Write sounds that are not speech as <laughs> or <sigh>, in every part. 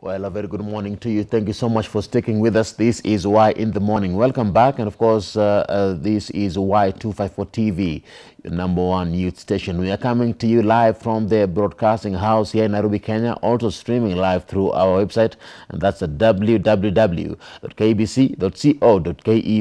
Well, a very good morning to you. Thank you so much for sticking with us. This is Why in the Morning. Welcome back. And of course, uh, uh, this is Y254 TV, your number one youth station. We are coming to you live from the broadcasting house here in Nairobi, Kenya, also streaming live through our website, and that's at www.kbc.co.ke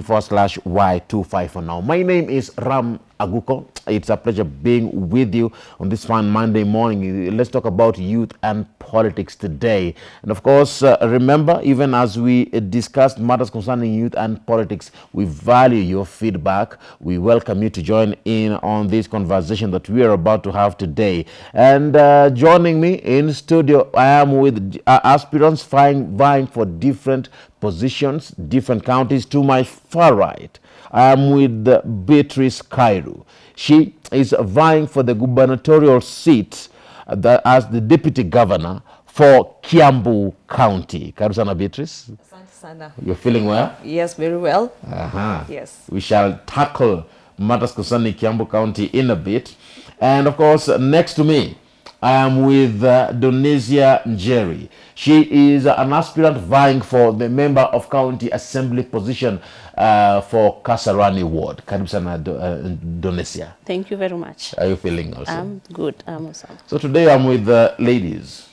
forward slash Y254. Now, my name is Ram Aguko. It's a pleasure being with you on this fine Monday morning. Let's talk about youth and politics today. And of course, uh, remember, even as we discussed matters concerning youth and politics, we value your feedback. We welcome you to join in on this conversation that we are about to have today. And uh, joining me in studio, I am with uh, aspirants vying for different positions, different counties. To my far right, I am with Beatrice Kairu. She is vying for the gubernatorial seat uh, the, as the deputy governor for Kiambu County. Karibu sana Beatrice. Asante sana. You're feeling well? Yes, very well. Uh-huh. Yes. We shall tackle matters concerning Kiambu County in a bit. And of course, next to me, I am with uh, Donesia Njeri. She is an aspirant vying for the member of county assembly position uh, for Kasarani ward. Karibu sana Do, uh, Donesia. Thank you very much. Are you feeling also? I'm good. I'm awesome. So today I'm with the ladies.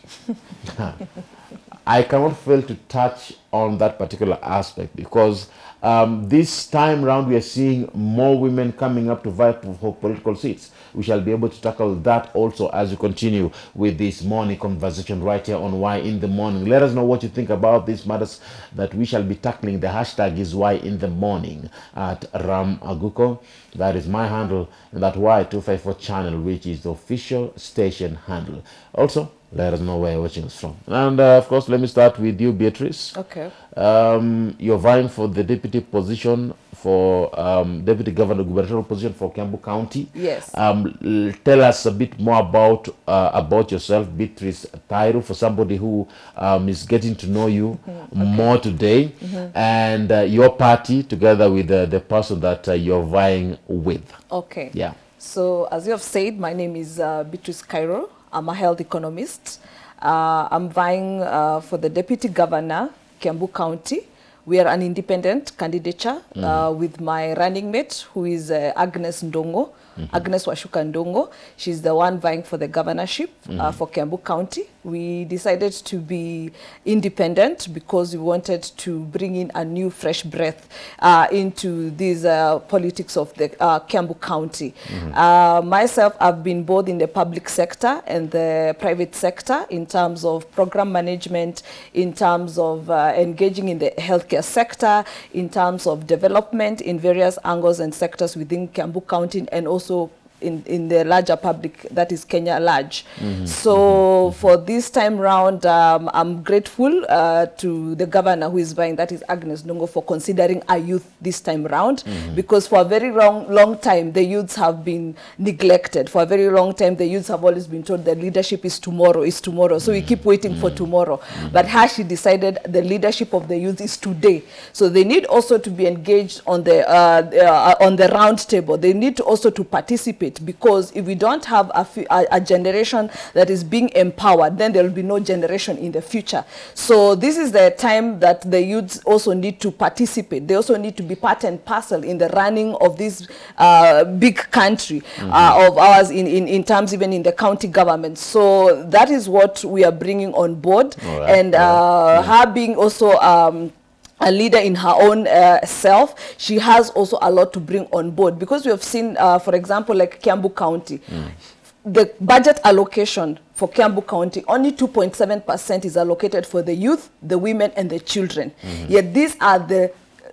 <laughs> I cannot fail to touch on that particular aspect because um, this time round we are seeing more women coming up to vie for political seats. We shall be able to tackle that also as we continue with this morning conversation right here on Why in the Morning. Let us know what you think about these matters that we shall be tackling. The hashtag is Why in the Morning at Ram Aguko. That is my handle, and that Y254 channel, which is the official station handle. Also, let us know where you're watching us from. And uh, of course, let me start with you, Beatrice. Okay. Um, you're vying for the deputy position for um, deputy governor gubernatorial position for Kiambu County. Yes. Um, tell us a bit more about uh, about yourself, Beatrice Tairu, for somebody who um, is getting to know you more today, and uh, your party together with uh, the person that uh, you're vying with. Okay. Yeah. So, as you have said, my name is uh, Beatrice Kairu. I'm a health economist. Uh, I'm vying uh, for the deputy governor, Kiambu County. We are an independent candidature uh, with my running mate, who is uh, Agnes Ndongo. Agnes Washuka Ndongo. She's the one vying for the governorship uh, for Kiambu County. We decided to be independent because we wanted to bring in a new fresh breath uh, into these uh, politics of the uh, Kiambu County. Uh, myself, I've been both in the public sector and the private sector in terms of program management, in terms of uh, engaging in the healthcare sector, in terms of development in various angles and sectors within Kiambu County and also sou in, in the larger public, that is Kenya large. So for this time round, um, I'm grateful uh, to the governor who is vying, that is Agnes Ndongo, for considering our youth this time round, because for a very long, long time, the youths have been neglected. For a very long time, the youths have always been told that leadership is tomorrow, is tomorrow. So we keep waiting for tomorrow. But her, she decided the leadership of the youth is today. So they need also to be engaged on the, uh, uh, on the round table. They need also to participate because if we don't have a, a, a generation that is being empowered, then there will be no generation in the future. So this is the time that the youths also need to participate. They also need to be part and parcel in the running of this uh, big country uh, of ours in, in, in terms even in the county government. So that is what we are bringing on board. Right, And uh, her being also um, a leader in her own uh, self, she has also a lot to bring on board because we have seen, uh, for example, like Kiambu County, the budget allocation for Kiambu County, only 2.7% is allocated for the youth, the women, and the children. Yet these are the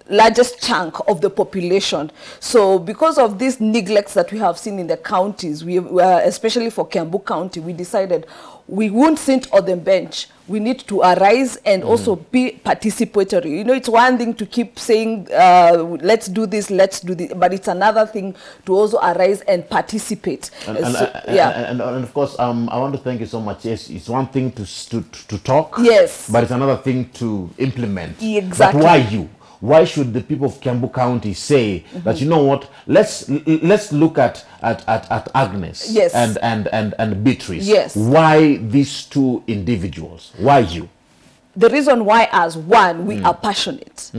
largest chunk of the population. So because of these neglects that we have seen in the counties, we, are, especially for Kiambu County, we decided we won't sit on the bench. We need to arise and also be participatory. You know, it's one thing to keep saying, uh, let's do this, let's do this, but it's another thing to also arise and participate. And, Uh, and, so- and, yeah. and, and of course, um, I want to thank you so much. Yes, it's one thing to to, to talk. Yes. But it's another thing to implement. Exactly. But why you? Why should the people of Kiambu County say that you know what? Let's let's look at at, at, at Agnes Yes. and, and and and Beatrice. Yes. Why these two individuals? Why you? the reason why as one we mm. are passionate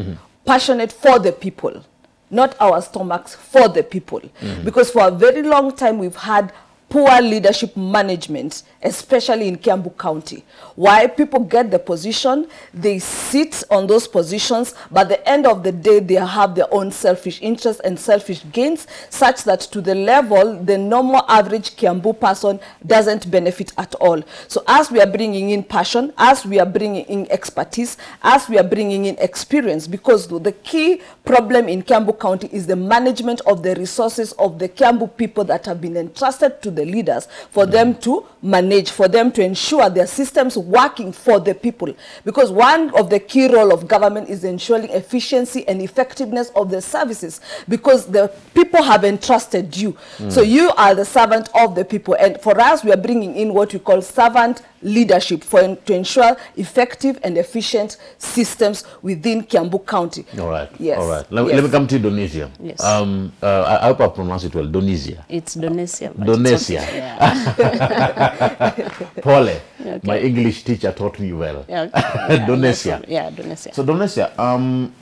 passionate for the people not our stomachs for the people mm-hmm. because for a very long time we've had poor leadership management especially in Kiambu County. Why people get the position they sit on those positions but at the end of the day they have their own selfish interests and selfish gains such that to the level the normal average Kiambu person doesn't benefit at all. So as we are bringing in passion as we are bringing in expertise as we are bringing in experience because the the key problem in Kiambu County is the management of the resources of the Kiambu people that have been entrusted to the leaders for them to manage, for them to ensure their systems working for the people. Because one of the key role of government is ensuring efficiency and effectiveness of the services because the people have entrusted you. So you are the servant of the people. And for us, we are bringing in what we call servant leadership for, to ensure effective and efficient systems within Kiambu County. All right. Yes. All right. Let, Yes. let me come to Indonesia. Yes. Um, uh, I, I hope I pronounce it well. Donesia. It's Donesia. but it's Yeah. <laughs> Pole. Okay. My English teacher taught me well. Yeah, okay. <laughs> Yeah, Donesia. yeah, Donesia. So Donesia, um,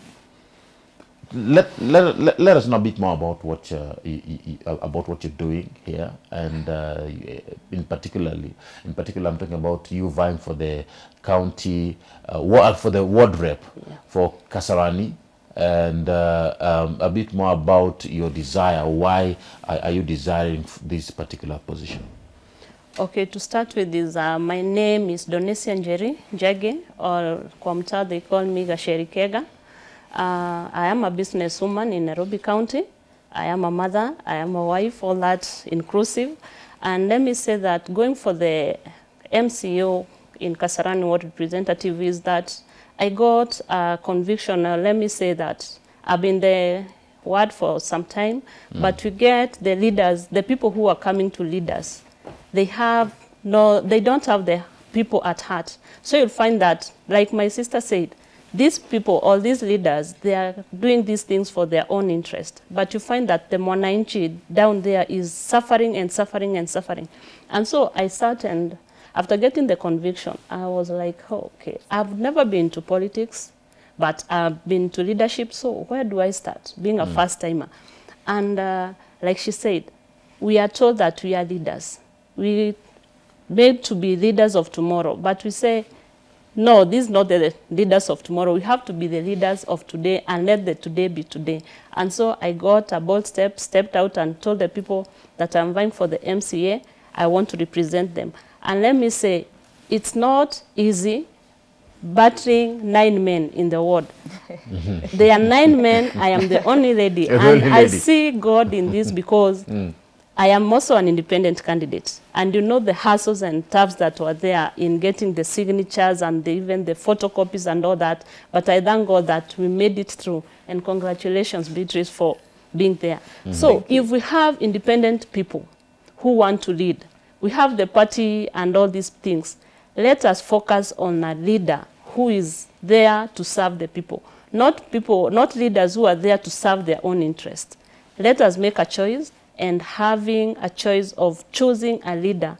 let, let, let, let us know a bit more about what uh, about what you're doing here, and uh, in particularly, in particular, I'm talking about you vying for the county, uh, for the ward rep for Kasarani, and uh, um, a bit more about your desire. Why are, you desiring this particular position? Okay, to start with is uh, my name is Donesia Njeri Njage, or kwa mtaa they call me Gasheri Kega. Uh, I am a businesswoman in Nairobi County. I am a mother, I am a wife, all that inclusive. And let me say that going for the MCO in Kasarani Ward representative is that I got a conviction, uh, let me say that I've been the ward for some time, but to get the leaders, the people who are coming to lead us, they have no, they don't have the people at heart. So you'll find that, like my sister said, these people, all these leaders, they are doing these things for their own interest. But you find that the Mwananchi down there is suffering and suffering and suffering. And so I sat and after getting the conviction, I was like, oh, okay, I've never been to politics, but I've been to leadership, so where do I start? Being a first timer. And uh, like she said, we are told that we are leaders. We made to be leaders of tomorrow, but we say, no, these are not the leaders of tomorrow. We have to be the leaders of today and let the today be today. And so I got a bold step, stepped out and told the people that I'm vying for the MCA. I want to represent them. And let me say, it's not easy battering nine men in the ward. <laughs> there are nine men, I am the only lady. And only I see God in this because I am also an independent candidate. And you know the hassles and toughs that were there in getting the signatures and the, even the photocopies and all that. But I thank God that we made it through. And congratulations, Beatrice, for being there. So if we have independent people who want to lead, we have the party and all these things. Let us focus on a leader who is there to serve the people, not people, not leaders who are there to serve their own interest. Let us make a choice and having a choice of choosing a leader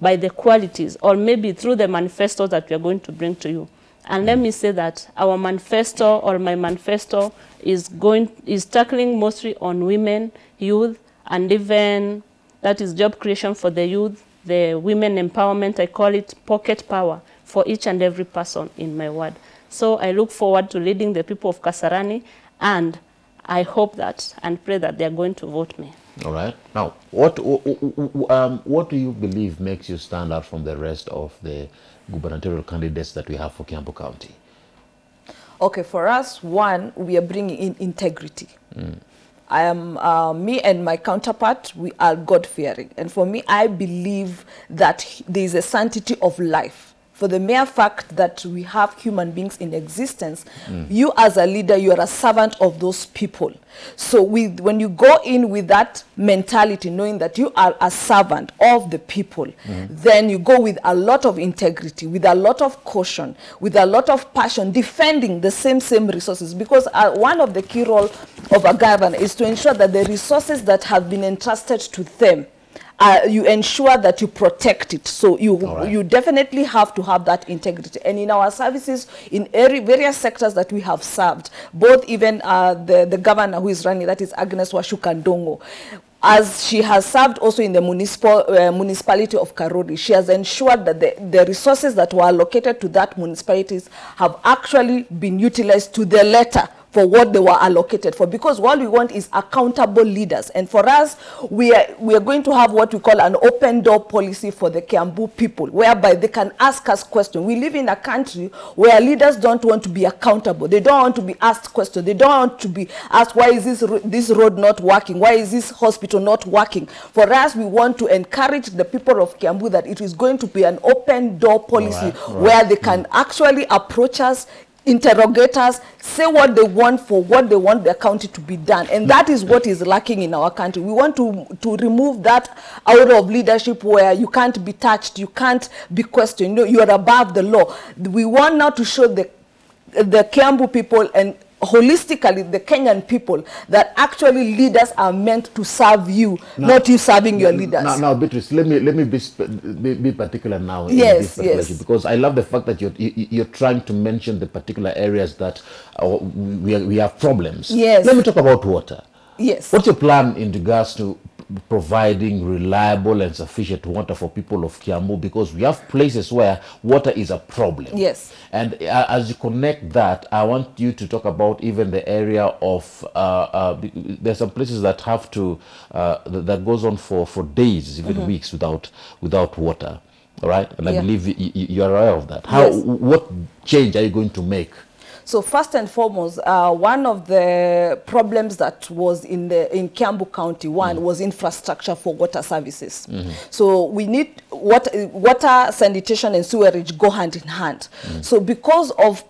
by the qualities or maybe through the manifesto that we are going to bring to you. And let me say that our manifesto or my manifesto is going is tackling mostly on women, youth, and even that is job creation for the youth, the women empowerment, I call it pocket power for each and every person in my ward. So I look forward to leading the people of Kasarani and I hope that and pray that they are going to vote me. All right. Now, what um, what do you believe makes you stand out from the rest of the gubernatorial candidates that we have for Kiambu County? Okay, for us, one, we are bringing in integrity. I am, uh, me and my counterpart, we are God fearing. And for me, I believe that there is a sanctity of life. For the mere fact that we have human beings in existence, you as a leader, you are a servant of those people. So with, when you go in with that mentality, knowing that you are a servant of the people, then you go with a lot of integrity, with a lot of caution, with a lot of passion, defending the same same resources. Because uh, one of the key role of a governor is to ensure that the resources that have been entrusted to them uh, you ensure that you protect it. So you right. you definitely have to have that integrity. And in our services, in every, various sectors that we have served, both even uh, the, the governor who is running, that is Agnes Washuka Ndongo, as she has served also in the municipal uh, municipality of Karuri, she has ensured that the, the resources that were allocated to that municipalities have actually been utilized to the letter for what they were allocated for. Because what we want is accountable leaders. And for us we are we are going to have what we call an open door policy for the Kiambu people whereby they can ask us questions. We live in a country where leaders don't want to be accountable. They don't want to be asked questions. They don't want to be asked why is this this road not working? Why is this hospital not working? For us we want to encourage the people of Kiambu that it is going to be an open door policy Alright, alright. where they can mm. actually approach us interrogate us say what they want for what they want their county to be done. And that is what is lacking in our country. We want to to remove that out of leadership where you can't be touched you can't be questioned. You know you are above the law. We want now to show the the Kiambu people and holistically the Kenyan people that actually leaders are meant to serve you not you serving your leaders Now, now, Beatrice, let me let me be be, be particular now. Yes, yes. Because I love the fact that you're you, you're trying to mention the particular areas that uh, we we have problems. Yes. Let me talk about water. yes What's your plan in regards to providing reliable and sufficient water for people of Kiambu? Because we have places where water is a problem. Yes. And uh, as you connect that, I want you to talk about even the area of uh, uh, there's some places that have to uh, that, that goes on for, for days, even weeks without without water. All right, and I Yeah. believe you, you are aware of that. How Yes. what change are you going to make? So first and foremost, uh, one of the problems that was in the in Kiambu County, one mm-hmm. was infrastructure for water services. Mm-hmm. So we need water, water, sanitation, and sewerage go hand in hand. Mm-hmm. So because of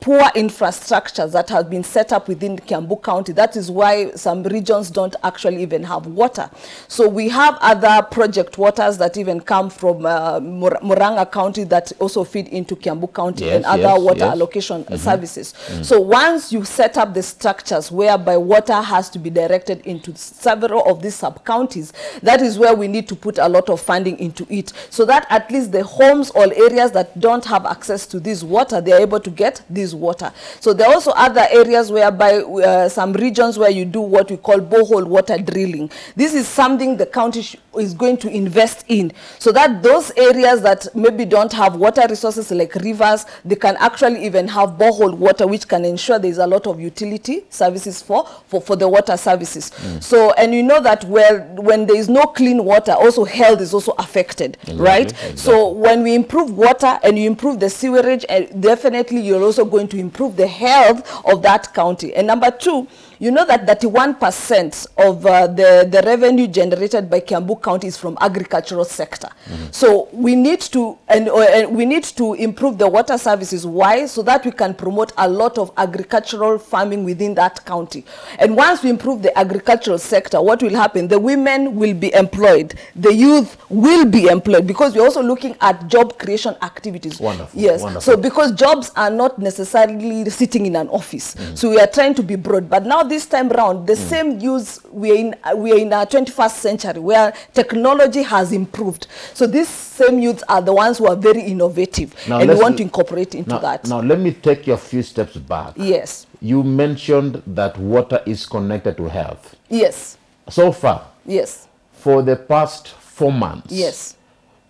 poor infrastructures that have been set up within Kiambu County. That is why some regions don't actually even have water. So we have other project waters that even come from uh, Mur- Muranga County that also feed into Kiambu County Yes, and other yes, water yes. allocation uh, mm-hmm. services. Mm. So once you set up the structures whereby water has to be directed into several of these sub-counties, that is where we need to put a lot of funding into it so that at least the homes or areas that don't have access to this water, they are able to get this water. So there are also other areas whereby uh, some regions where you do what we call borehole water drilling. This is something the county sh- is going to invest in so that those areas that maybe don't have water resources like rivers, they can actually even have borehole water which can ensure there is a lot of utility services for, for, for the water services. So, and you know that where, when there is no clean water, also health is also affected, right? So when we improve water and you improve the sewerage, uh, definitely you're also going to improve the health of that county. And number two, you know that 31% of uh, the, the revenue generated by Kiambu County is from agricultural sector. So we need to and, uh, and we need to improve the water services. Why? So that we can promote a lot of agricultural farming within that county. And once we improve the agricultural sector, what will happen? The women will be employed. The youth will be employed because we're also looking at job creation activities. Wonderful, Yes. wonderful. So because jobs are not necessarily sitting in an office. So we are trying to be broad. But now this time round, the hmm. same use we are in uh, we are in our 21st century where technology has improved. So these same youths are the ones who are very innovative Now and we want to incorporate into now, that. Now let me take you a few steps back. Yes. You mentioned that water is connected to health. Yes. So far, Yes. for the past four months, Yes.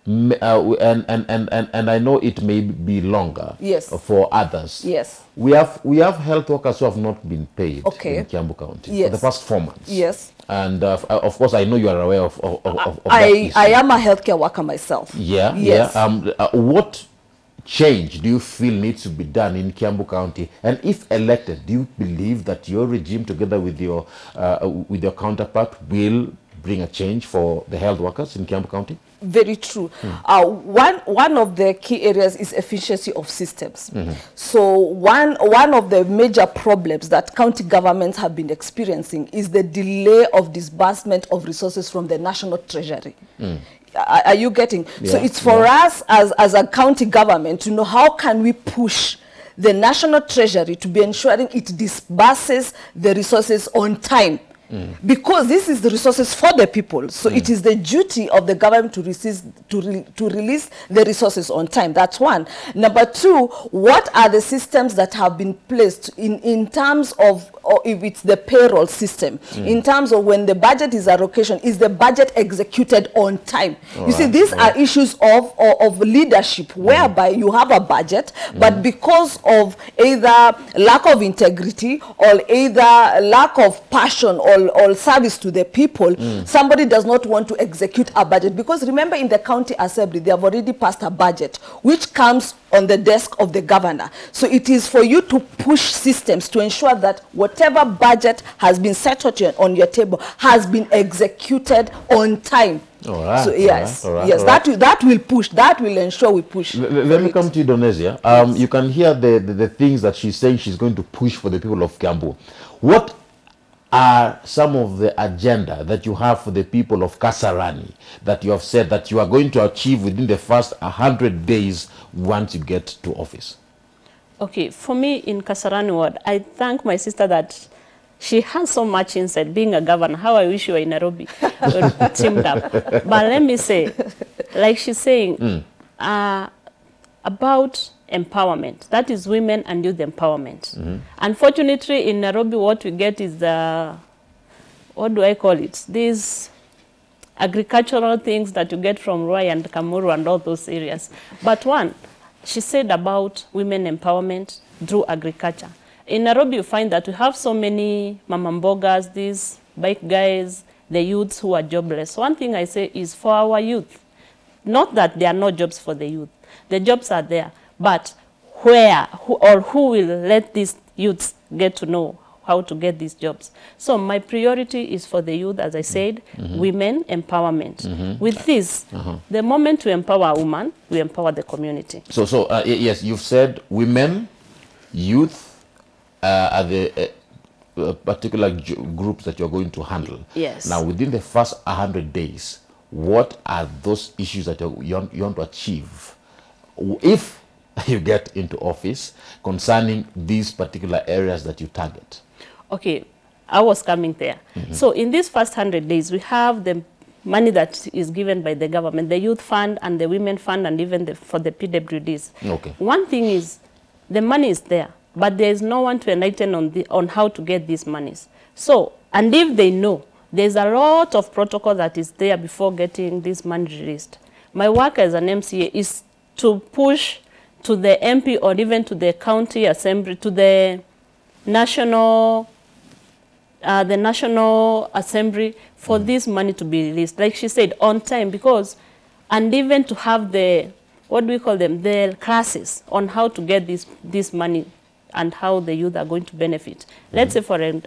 Uh, and, and, and, and, and I know it may be longer Yes. for others. Yes. We have we have health workers who have not been paid Okay. in Kiambu County for the past four months. Yes. And uh, uh, of course, I know you are aware of, of, of, of that I. I am a healthcare worker myself. Yeah, Yes. yeah. Um, uh, what change do you feel needs to be done in Kiambu County? And if elected, do you believe that your regime, together with your uh, with your counterpart, will bring a change for the health workers in Kiambu County? Very true. Uh, one one of the key areas is efficiency of systems. So one one of the major problems that county governments have been experiencing is the delay of disbursement of resources from the national treasury. Are, are you getting? so it's for us as as a county government to know how can we push the national treasury to be ensuring it disburses the resources on time because this is the resources for the people. So it mm. is the duty of the government to, resist, to, re, to release the resources on time. That's one. Number two, what are the systems that have been placed in, in terms of, or if it's the payroll system, mm. in terms of when the budget is allocation, is the budget executed on time? you see, Alright, these are issues of, of, of leadership mm. whereby you have a budget, but because of either lack of integrity or either lack of passion or, or service to the people, somebody does not want to execute a budget. Because remember, in the county assembly, they have already passed a budget, which comes on the desk of the governor. So it is for you to push systems to ensure that whatever budget has been set your- on your table has been executed on time. All right, so yes, right, all right, yes, all that will, that will push. That will ensure we push. L- let me it. come to you, Donesia. Um, You can hear the, the, the things that she's saying she's going to push for the people of Kiambu. What are some of the agenda that you have for the people of Kasarani that you have said that you are going to achieve within the first 100 days once you get to office? Okay, for me in Kasarani ward, I thank my sister that she has so much insight being a governor. How I wish you were in Nairobi <laughs> teamed up. But let me say, like she's saying, uh, about empowerment. That is women and youth empowerment. Mm-hmm. Unfortunately, in Nairobi, what we get is the, what do I call it? These agricultural things that you get from Roy and Kamuru and all those areas. But one, she said about women empowerment through agriculture. In Nairobi, you find that we have so many mama mbogas, these bike guys, the youths who are jobless. One thing I say is for our youth, not that there are no jobs for the youth. The jobs are there, but where who, or who will let these youths get to know how to get these jobs? So my priority is for the youth, as I said, women empowerment. With this, the moment we empower a woman, we empower the community. So, so uh, yes, you've said women, youth uh, are the uh, uh, particular groups that you're going to handle. Yes. Now, within the first 100 days, what are those issues that you you want, you want to achieve if <laughs> you get into office concerning these particular areas that you target? Okay, I was coming there. Mm-hmm. So in these first 100 days, we have the money that is given by the government, the youth fund and the women fund and even the, for the PWDs. Okay. One thing is the money is there, but there is no one to enlighten on, the, on how to get these monies. So, and if they know, there's a lot of protocol that is there before getting this money released. My work as an MCA is to push to the MP or even to the county assembly, to the national uh, the National Assembly for this money to be released, like she said, on time, because, and even to have the, what do we call them, the classes on how to get this, this money and how the youth are going to benefit. Let's say, for an,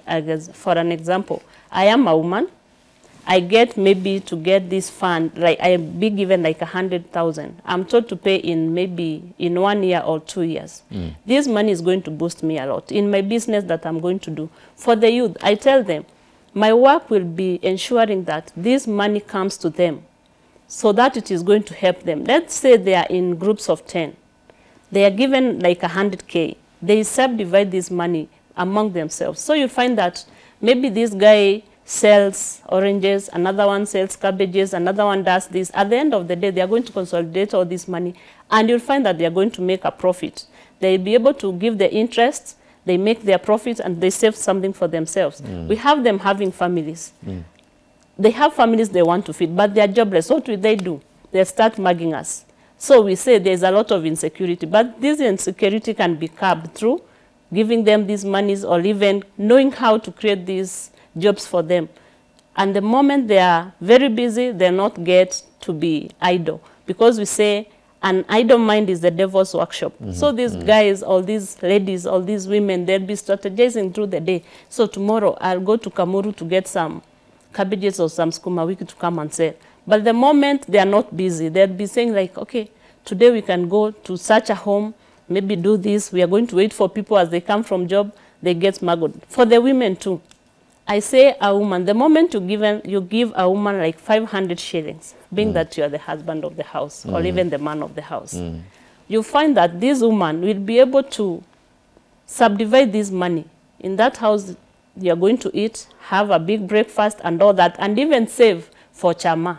for an example, I am a woman, I get maybe to get this fund, like I be given like a hundred thousand. I'm told to pay in maybe in one year or two years. Hmm. This money is going to boost me a lot in my business that I'm going to do. For the youth, I tell them, my work will be ensuring that this money comes to them so that it is going to help them. Let's say they are in groups of 10. They are given like a 100K. They subdivide this money among themselves. So you find that maybe this guy sells oranges, another one sells cabbages, another one does this. At the end of the day, they are going to consolidate all this money, and you'll find that they are going to make a profit. They'll be able to give the interest, they make their profit, and they save something for themselves. Mm. We have them having families mm. they have families they want to feed, but they are jobless. What will they do? They start mugging us. So we say there's a lot of insecurity, but this insecurity can be curbed through giving them these monies or even knowing how to create these jobs for them. And the moment they are very busy, they're not get to be idle because we say an idle mind is the devil's workshop. Mm-hmm. So these mm-hmm. guys, all these ladies, all these women, they'll be strategizing through the day. So tomorrow I'll go to Kamuru to get some cabbages or some skuma wiki to come and sell. But the moment they are not busy, they'll be saying like, okay, today we can go to such a home, maybe do this. We are going to wait for people as they come from job, they get smuggled. For the women too, I say a woman, the moment you give, you give a woman like 500 shillings, being mm. that you are the husband of the house mm. or even the man of the house, mm. you find that this woman will be able to subdivide this money. In that house, you are going to eat, have a big breakfast and all that, and even save for chama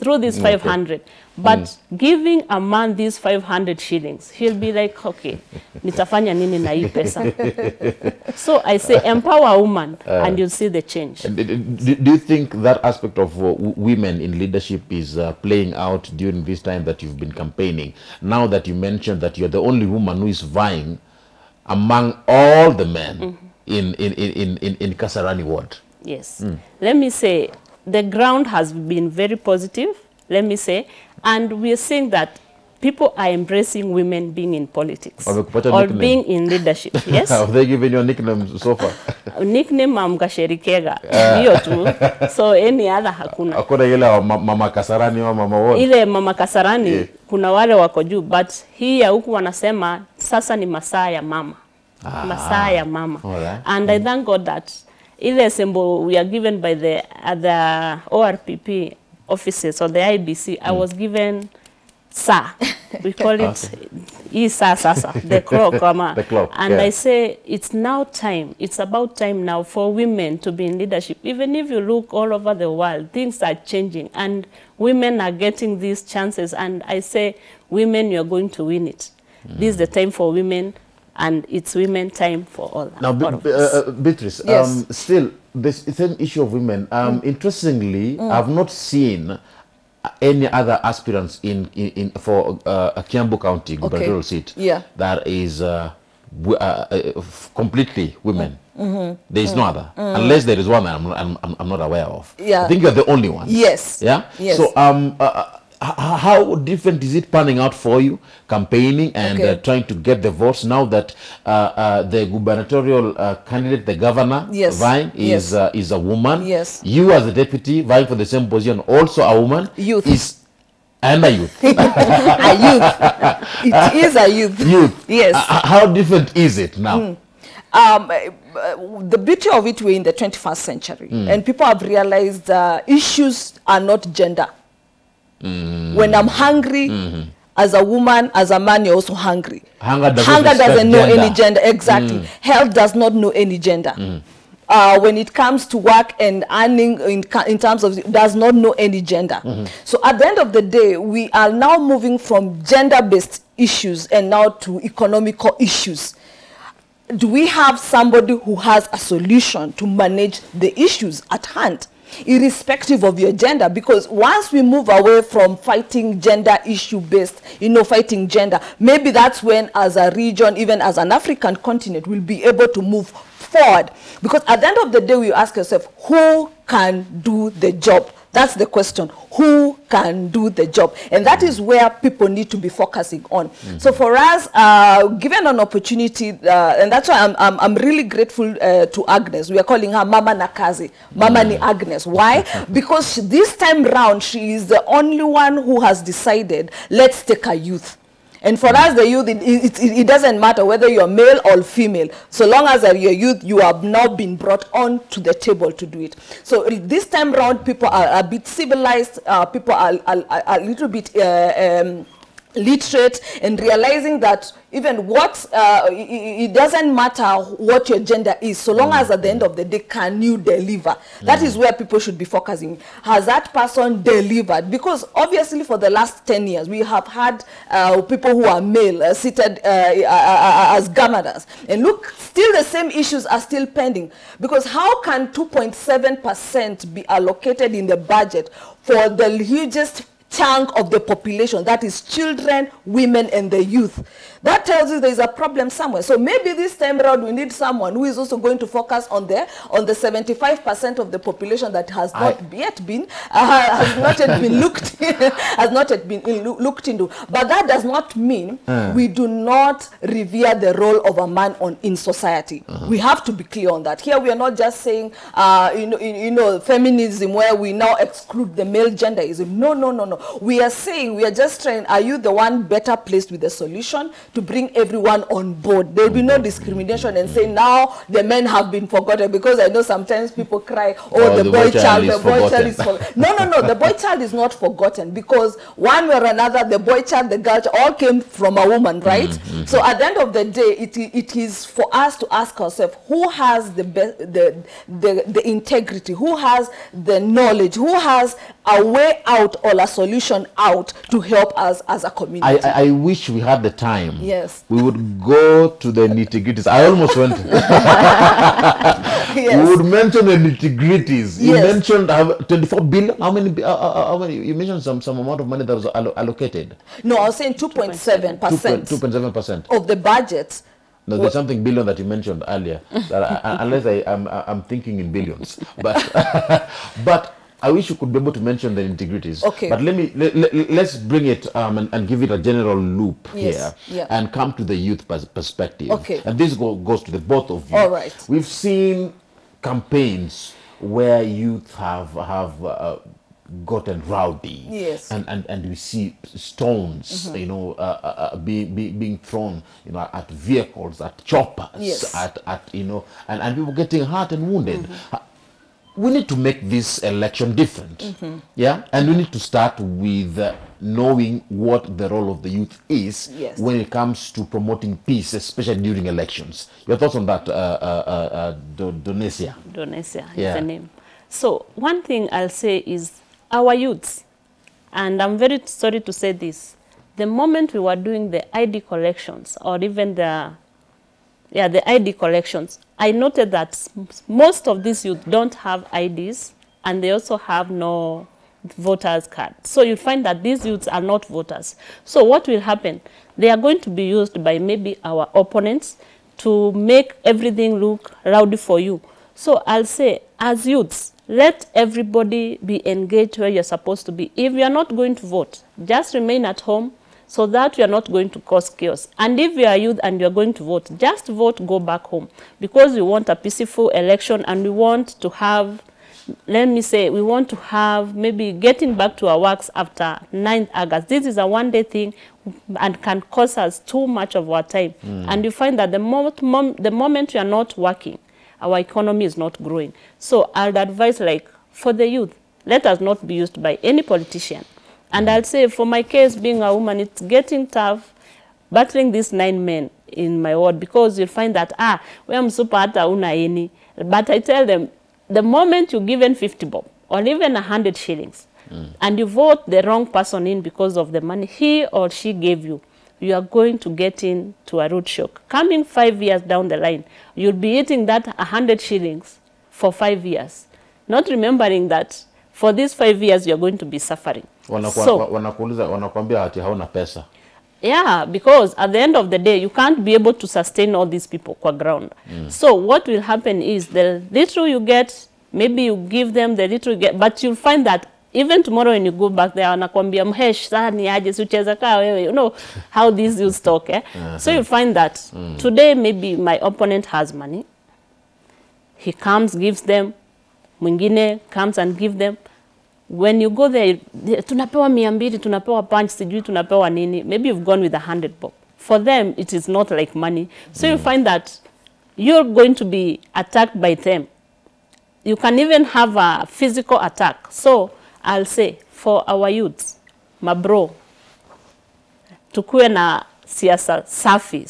through these 500. But giving a man these 500 shillings, he'll be like, okay, <laughs> nitafanya nini na hii pesa? <laughs> so I say empower woman <laughs> and you'll see the change. And d- d- Do you think that aspect of uh, women in leadership is uh, playing out during this time that you've been campaigning? Now that you mentioned that you're the only woman who is vying among all the men in, in, in, in, in, in Kasarani ward. Yes. Let me say the ground has been very positive, let me say, and we are seeing that people are embracing women being in politics or nickname. being in leadership. <laughs> Yes. Have they given you a nickname so far? <laughs> Nickname I'm Kasherikega. <laughs> Hiyo tu. So any other hakuna. Hakuna ile mama Kasarani au mama ward? Ile mama Kasarani Yeah. kuna wale wako juu but hii ya huku wanasema sasa ni masaa ya mama. Masaa ya mama. Right. And mm. I thank God that ile symbol we are given by the other ORPP offices or the IBC I hmm. was given saa <laughs> we call it hii saa sasa the <laughs> clock ama. The clock, and yeah. I say it's now time it's about time now for women to be in leadership. Even if you look all over the world things are changing and women are getting these chances. And I say women you're going to win it. This is the hmm. time for women and it's women time for all, Now, all of us. uh, uh, Beatrice, Yes. um, still, this same issue of women. Um, Interestingly, I've not seen uh, any other aspirants in, in, in for uh, a Kiambu County gubernatorial seat Yeah. that is uh, w- uh, uh, f- completely women. There is no other, unless there is one that I'm, I'm, I'm- I'm not aware of. Yeah. I think you're the only one. Yes. Yeah. Yes. So, um, uh, h- how different is it panning out for you, campaigning and Okay. uh, trying to get the votes now that uh, uh, the gubernatorial uh, candidate, the governor, Yes. vying is Yes. uh, is a woman. Yes. You as a deputy vying for the same position, also a woman. Youth. is and a youth. <laughs> a youth. It is a youth. youth. Yes. Uh, how different is it now? um, uh, uh, the beauty of it, we're in the 21st century, and people have realized uh, issues are not gender. Mm. When I'm hungry, mm. as a woman, as a man, you're also hungry. Hunger doesn't Hunger doesn't know gender. any gender. Exactly. Mm. Health does not know any gender. Uh, when it comes to work and earning in, in terms of does not know any gender. Mm-hmm. So at the end of the day, we are now moving from gender-based issues and now to economical issues do we have somebody who has a solution to manage the issues at hand irrespective of your gender because once we move away from fighting gender issue based you know fighting gender maybe that's when as a region even as an african continent we'll be able to move forward. Because at the end of the day you ask yourself who can do the job that's the question. Who can do the job? And that is where people need to be focusing on. So for us uh, given an opportunity uh, and that's why I'm, I'm, I'm really grateful uh, to Agnes. We are calling her Mama Nakazi. Mama ni Agnes. Why? <laughs> Because this time round she is the only one who has decided let's take a youth and for us, the youth, it, it, it, doesn't matter whether you're male or female. So long as you're youth, you have now been brought on to the table to do it. So this time round, people are a bit civilized. Uh, people are, are, are a little bit uh, um, literate and realizing that even what uh, it, doesn't matter what your gender is so long as at the end of the day can you deliver? That is where people should be focusing. Has that person delivered? Because obviously for the last 10 years we have had uh, people who are male uh, seated uh, uh, uh, as governors. And look still the same issues are still pending. Because how can 2.7 percent be allocated in the budget for the hugest chunk of the population that is children women and the youth that tells you there is a problem somewhere. So maybe this time around we need someone who is also going to focus on the on the 75 percent of the population that has I- not yet been uh, <laughs> has not yet been looked <laughs> has not yet been looked into. But that does not mean we do not revere the role of a man on in society. We have to be clear on that. Here we are not just saying uh, you know you, you know feminism where we now exclude the male genderism. No no no no. We are saying, we are just trying, are you the one better placed with the solution to bring everyone on board? There will be no discrimination and say now the men have been forgotten because I know sometimes people cry, oh, the, the boy boy child child, the boy child is forgotten. No, no, no, the boy child is not forgotten because one way or another, the boy child, the girl child, all came from a woman, right? Mm-hmm. So at the end of the day, it, it is for us to ask ourselves, who has the, the, the, the integrity, who has the knowledge, who has a way out or a solution out to help us as a community? I, I wish we had the time. Yes. We would go to the nitty gritties. I almost went. <laughs> yes. We would mention the nitty gritties. You Yes. mentioned uh, 24 billion. How many, uh, uh, how many? You mentioned some, some amount of money that was allo- allocated. No, I was saying 2.7 percent 2.7%. of the budget. No, there's something billion that you mentioned earlier. That I, unless I, I'm, I'm thinking in billions. But, <laughs> but I wish you could be able to mention the integrities. Okay. But let me let, let, us bring it um, and, and give it a general loop Yes, here yeah. and come to the youth pers- perspective. Okay. And this go, goes to the both of you. All right. We've seen campaigns where youth have have uh, gotten rowdy. Yes. And and and we see stones, you know, uh, uh, uh, being be, being thrown, you know, at vehicles, at choppers, Yes. at at you know, and and people getting hurt and wounded. Mm-hmm. Uh, We need to make this election different, Mm-hmm. yeah, and we need to start with uh, knowing what the role of the youth is Yes. when it comes to promoting peace, especially during elections. Your thoughts on that, uh, uh, uh, uh, Donesia? Donesia Yeah. is the name. So one thing I'll say is our youths, and I'm very sorry to say this, the moment we were doing the ID collections or even the yeah, the ID collections, I noted that most of these youth don't have IDs and they also have no voters card. So you find that these youths are not voters. So what will happen? They are going to be used by maybe our opponents to make everything look rowdy for you. So I'll say, as youths, let everybody be engaged where you're supposed to be. If you're not going to vote, just remain at home so that you are not going to cause chaos. And if you are youth and you are going to vote, just vote, go back home. Because we want a peaceful election and we want to have, let me say, we want to have maybe getting back to our works after 9th August. This is a one-day thing and can cost us too much of our time. Mm. And you find that the, mo mom the moment you are not working, our economy is not growing. So I'd advise, like, for the youth, let us not be used by any politician. And I'll say, for my case, being a woman, it's getting tough battling these nine men in my ward because you'll find that, ah, we am super hata una any. But I tell them, the moment you're given 50 bob or even 100 shillings, and you vote the wrong person in because of the money he or she gave you, you are going to get into a root shock. Coming five years down the line, you'll be eating that 100 shillings for five years, not remembering that for these five years you are going to be suffering. So- wanakuuliza wanakuambia ati hauna pesa Yeah, because at the end of the day, you can't be able to sustain all these people kwa ground. Mm. So what will happen is the little you get, maybe you give them the little you get, but you'll find that even tomorrow when you go back there, wanakwambia mhesh, saa ni aje, si ucheza kaa wewe. You know how these you talk, eh? Uh -huh. So you find that mm. today maybe my opponent has money. He comes, gives them. Mwingine comes and give them when you go there tunapewa mia mbili tunapewa punch sijui tunapewa nini. Maybe you've gone with a hundred bob. For them it is not like money. So you find that you're going to be attacked by them. You can even have a physical attack. So i'll say for our youth mabro tukue na siasa safi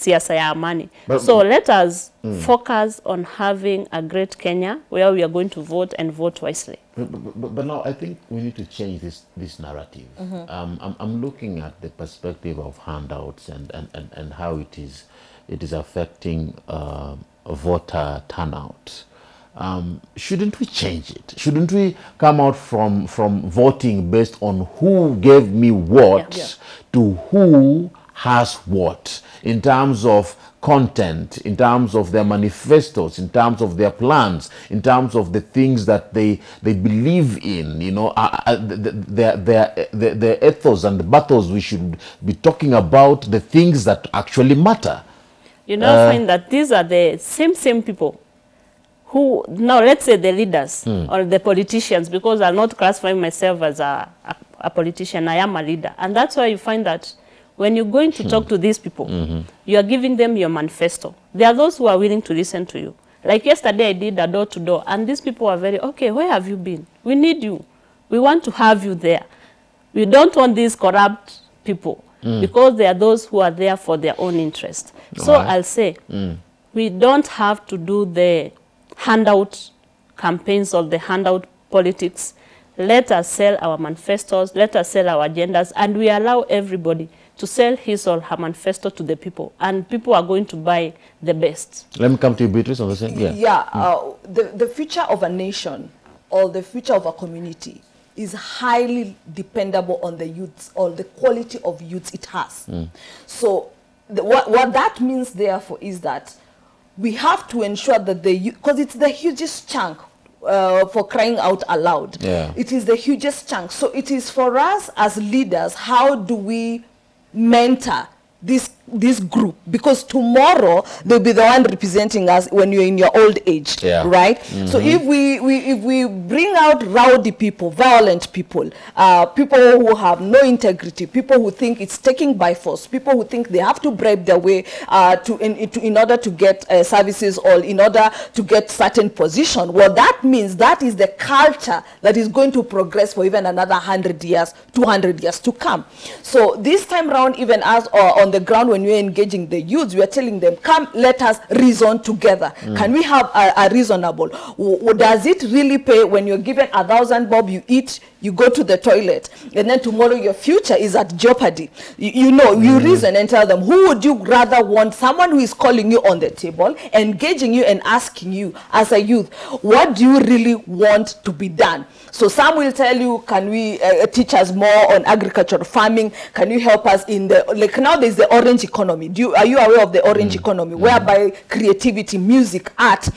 siasa ya amani But- so let us focus on having a great kenya where we are going to vote and vote wisely But, but, but, but now I think we need to change this this narrative. Um, I'm, I'm looking at the perspective of handouts and, and, and, and how it is it is affecting um, voter turnout. Um, shouldn't we change it? Shouldn't we come out from from voting based on who gave me what Yeah. to who has what in terms of content, in terms of their manifestos, in terms of their plans, in terms of the things that they they believe in, you know, uh, uh, the- the- their, their, their, their ethos and the battles we should be talking about the things that actually matter. you now find that these are the same same people who now let's say the leaders or the politicians because I'm not classifying myself as a, a a politician. I am a leader. And that's why you find that when you're going to talk to these people, you are giving them your manifesto. There are those who are willing to listen to you. Like yesterday, I did a door to door, and these people are very, okay, where have you been? We need you. We want to have you there. We don't want these corrupt people because they are those who are there for their own interest. So. I'll say, mm. we don't have to do the handout campaigns or the handout politics. Let us sell our manifestos, let us sell our agendas, and we allow everybody to sell his or her manifesto to the people, and people are going to buy the best. Let me come to you, Beatrice, on the same. Yeah. yeah, uh, the, the future of a nation or the future of a community is highly dependable on the youths or the quality of youths it has. So the, what, what that means therefore is that we have to ensure that the because it's the hugest chunk uh, for crying out aloud. Yeah. It is the hugest chunk. So it is for us as leaders, how do we mentor this this group because tomorrow they'll be the one representing us when you're in your old age Yeah. right? So if we, we if we bring out rowdy people violent people uh, people who have no integrity people who think it's taking by force people who think they have to bribe their way uh, to in, to, in order to get uh, services or in order to get certain position well that means that is the culture that is going to progress for even another 100 years 200 years to come. So this time round even as on the ground when we're engaging the youths we are telling them come let us reason together. Mm. Can we have a, a reasonable? W- does it really pay when you're given a thousand bob you eat you go to the toilet and then tomorrow your future is at jeopardy. You, you know you mm. reason and tell them who would you rather want someone who is calling you on the table engaging you and asking you as a youth what do you really want to be done? So some will tell you can we uh, uh teach us more on agricultural farming? Can you help us in the like now there's the orange economy. Do you are you aware of the orange mm. economy mm. whereby creativity music art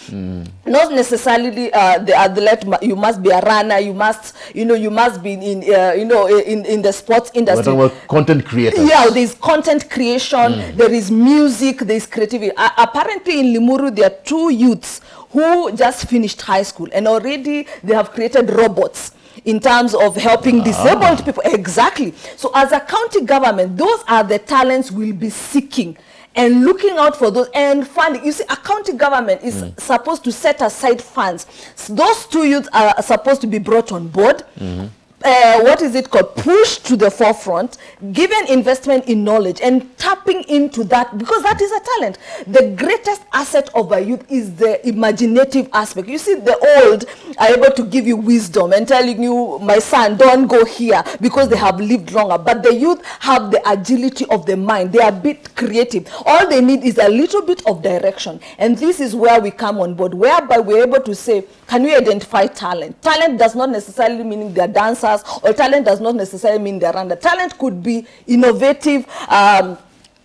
not necessarily uh, the athlete you must be a runner you must you know you must be in uh, you know in in the sports We're industry. about content creators. yeah there's content creation there is music there's creativity. Uh, apparently in limuru there are two youths who just finished high school and already they have created robots in terms of helping disabled people. Exactly. So as a county government those are the talents we'll be seeking and looking out for those and funding you see a county government is mm. supposed to set aside funds. Those two youths are supposed to be brought on board mm-hmm. Uh, what is it called push to the forefront given investment in knowledge and tapping into that because that is a talent. The greatest asset of a youth is the imaginative aspect. You see the old are able to give you wisdom and telling you my son don't go here because they have lived longer. But the youth have the agility of the mind. They are a bit creative. All they need is a little bit of direction. And this is where we come on board whereby we're able to say can we identify talent? Talent does not necessarily mean they're dancers or talent does not necessarily mean they're under. Talent could be innovative um,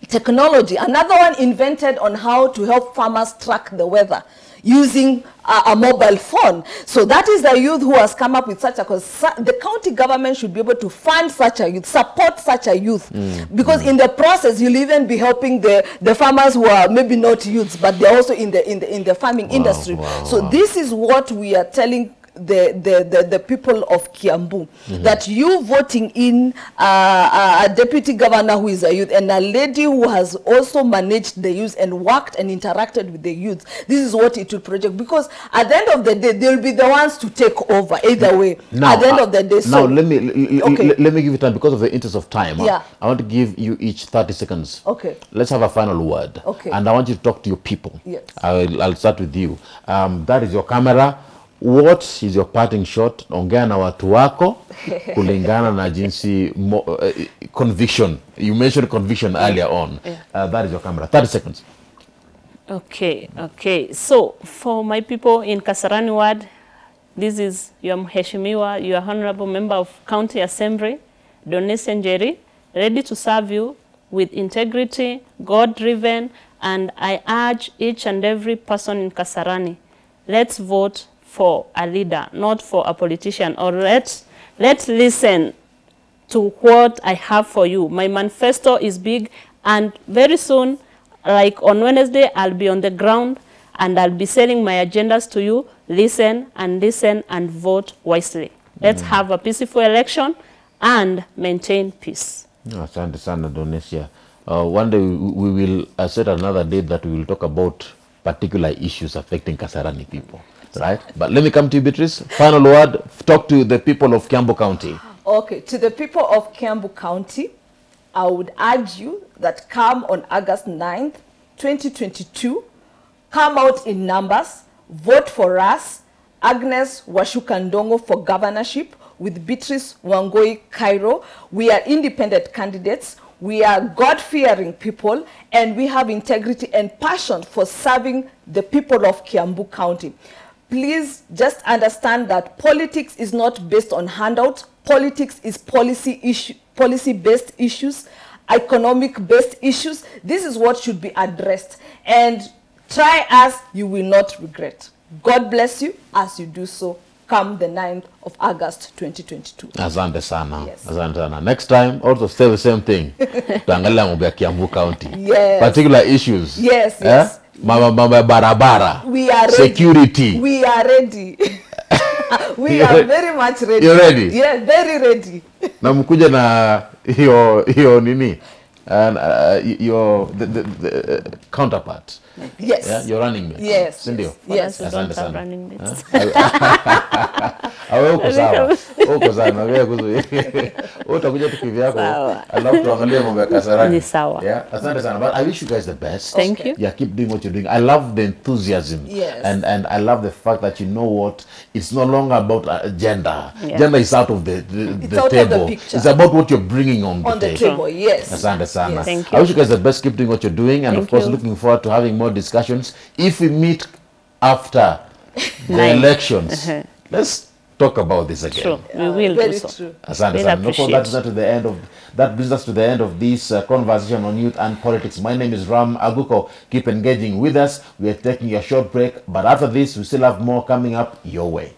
technology. Another one invented on how to help farmers track the weather using a, a mobile phone. So that is the youth who has come up with such a cause the county government should be able to fund such a youth support such a youth. Because in the process you'll even be helping the the farmers who are maybe not youths but they're also in the in the in the farming industry. wow, so wow. this is what we are telling the, the, the, the people of Kiambu that you voting in uh, a deputy governor who is a youth and a lady who has also managed the youth and worked and interacted with the youth this is what it will project because at the end of the day they'll be the ones to take over either way Now, at the end uh, of the day now so let me Okay. let me give you time because of the interest of time. uh, Yeah. I want to give you each 30 seconds. Okay. Let's have a final word. Okay. And I want you to talk to your people. Yes. I'll, I'll start with you. Um, that is your camera. What is your parting shot? Ongea na watu wako <laughs> kulingana na jinsi mo, uh, conviction. You mentioned conviction earlier on. Yeah. Uh, that is your camera. 30 seconds. Okay, okay. So for my people in Kasarani Ward, this is your Mheshimiwa, your Honorable Member of County Assembly, Donis Njeri, ready to serve you with integrity, God-driven, and I urge each and every person in Kasarani, let's vote for a leader, not for a politician, or let's, let's listen to what I have for you. My manifesto is big, and very soon, like on Wednesday, I'll be on the ground and I'll be selling my agendas to you. Listen and listen and vote wisely. Let's have a peaceful election and maintain peace. Asante sana Donesia. Uh, one day we, we will uh, set another date that we will talk about particular issues affecting Kasarani people, right? But let me come to you, Beatrice. Final word. Talk to the people of Kiambu County. Okay, to the people of Kiambu County, I would urge you that come on August 9th, 2022, come out in numbers, vote for us, Agnes Washuka Ndongo for governorship with Beatrice Wangui Kairu. We are independent candidates. We are God-fearing people and we have integrity and passion for serving the people of Kiambu County. Please just understand that politics is not based on handouts. Politics is policy issue, policy-based issues, economic-based issues. This is what should be addressed. And try us, you will not regret. God bless you as you do so come the 9th of August 2022. Asante sana. Yes. Asante sana. Next time, also say the same thing. <laughs> Tuangalia mambo ya Kiambu County. Yes. Particular issues. Yes, eh? yes. Mambo mambo ya barabara. We are ready. Security. We are ready. <laughs> we You're are re- very much ready. You're ready? Yeah, very ready. na mkuja na hiyo hiyo nini and uh, your the, the, the uh, counterpart Yes. yeah, your running mate Yes, si ndio yes, yes. yes. yes. yes. yes. don't have sana. running mates. <laughs> <laughs> awe uko sawa uko sana wewe kuzu wewe utakuja tukivi yako Sawa. alafu tuangalie mambo ya kasarani Ni sawa. yeah asante sana but i wish you guys the best Thank you. yeah keep doing what you're doing i love the enthusiasm Yes. and and i love the fact that you know what it's no longer about uh, gender Yeah. gender is out of the the, It's the out of the picture. it's about what you're bringing on, On the table table, yes. Asante sana. Yes. Thank I wish you guys the best. Keep doing what you're doing, and of course, you. looking forward to having more discussions. If we meet after <laughs> the elections, Uh-huh. let's talk about this again. True, we will very do so. true. Asante We'll sana. No, that is not to the end of that brings us to the end of this uh, conversation on youth and politics. My name is Ram Aguko. Keep engaging with us. We are taking a short break, but after this, we still have more coming up your way.